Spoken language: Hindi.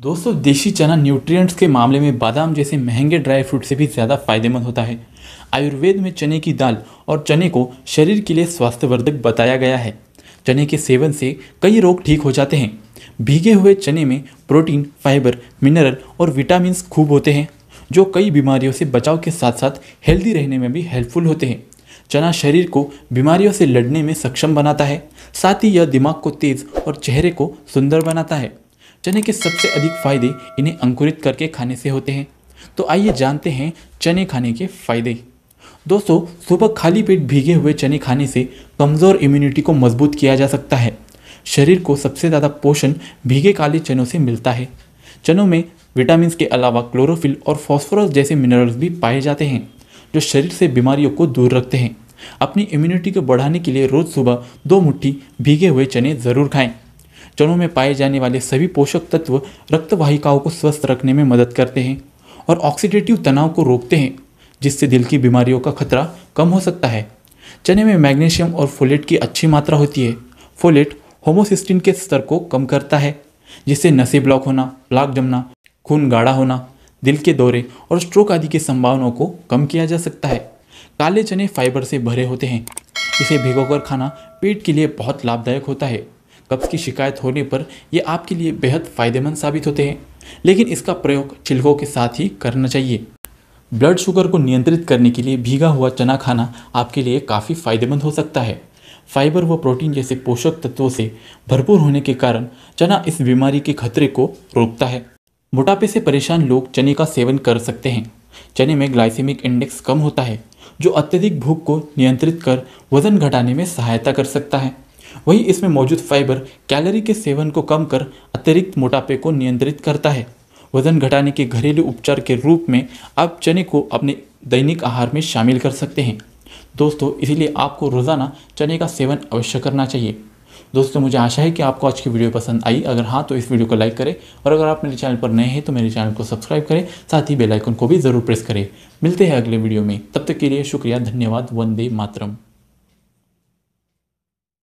दोस्तों, देशी चना न्यूट्रिएंट्स के मामले में बादाम जैसे महँगे ड्राई फ्रूट से भी ज़्यादा फ़ायदेमंद होता है। आयुर्वेद में चने की दाल और चने को शरीर के लिए स्वास्थ्यवर्धक बताया गया है। चने के सेवन से कई रोग ठीक हो जाते हैं। भीगे हुए चने में प्रोटीन फाइबर मिनरल और विटामिन खूब होते हैं, जो कई बीमारियों से बचाव के साथ साथ हेल्दी रहने में भी हेल्पफुल होते हैं। चना शरीर को बीमारियों से लड़ने में सक्षम बनाता है, साथ ही यह दिमाग को तेज और चेहरे को सुंदर बनाता है। चने के सबसे अधिक फ़ायदे इन्हें अंकुरित करके खाने से होते हैं। तो आइए जानते हैं चने खाने के फ़ायदे। दोस्तों, सुबह खाली पेट भीगे हुए चने खाने से कमज़ोर इम्यूनिटी को मज़बूत किया जा सकता है। शरीर को सबसे ज़्यादा पोषण भीगे काले चनों से मिलता है। चनों में विटामिन के अलावा क्लोरोफिल और फॉस्फोरस जैसे मिनरल्स भी पाए जाते हैं, जो शरीर से बीमारियों को दूर रखते हैं। अपनी इम्यूनिटी को बढ़ाने के लिए रोज़ सुबह दो मुट्ठी भीगे हुए चने ज़रूर खाएँ। चनों में पाए जाने वाले सभी पोषक तत्व रक्तवाहिकाओं को स्वस्थ रखने में मदद करते हैं और ऑक्सीडेटिव तनाव को रोकते हैं, जिससे दिल की बीमारियों का खतरा कम हो सकता है। चने में मैग्नीशियम और फोलेट की अच्छी मात्रा होती है। फोलेट होमोसिस्टिन के स्तर को कम करता है, जिससे नसें ब्लॉक होना प्लाक जमना, खून गाढ़ा होना, दिल के दौरे और स्ट्रोक आदि की संभावनाओं को कम किया जा सकता है। काले चने फाइबर से भरे होते हैं। इसे भिगोकर खाना पेट के लिए बहुत लाभदायक होता है। कब्ज़ की शिकायत होने पर ये आपके लिए बेहद फ़ायदेमंद साबित होते हैं। लेकिन इसका प्रयोग छिलकों के साथ ही करना चाहिए। ब्लड शुगर को नियंत्रित करने के लिए भीगा हुआ चना खाना आपके लिए काफ़ी फ़ायदेमंद हो सकता है। फाइबर व प्रोटीन जैसे पोषक तत्वों से भरपूर होने के कारण चना इस बीमारी के खतरे को रोकता है। मोटापे से परेशान लोग चने का सेवन कर सकते हैं। चने में ग्लाइसेमिक इंडेक्स कम होता है, जो अत्यधिक भूख को नियंत्रित कर वज़न घटाने में सहायता कर सकता है। वही इसमें मौजूद फाइबर कैलोरी के सेवन को कम कर अतिरिक्त मोटापे को नियंत्रित करता है। वज़न घटाने के घरेलू उपचार के रूप में आप चने को अपने दैनिक आहार में शामिल कर सकते हैं। दोस्तों, इसीलिए आपको रोज़ाना चने का सेवन अवश्य करना चाहिए। दोस्तों, मुझे आशा है कि आपको आज की वीडियो पसंद आई। अगर हाँ तो इस वीडियो को लाइक करें और अगर आप मेरे चैनल पर नए हैं तो मेरे चैनल को सब्सक्राइब करें, साथ ही बेल आइकन को भी ज़रूर प्रेस करें। मिलते हैं अगले वीडियो में। तब तक के लिए शुक्रिया, धन्यवाद, वंदे मातरम।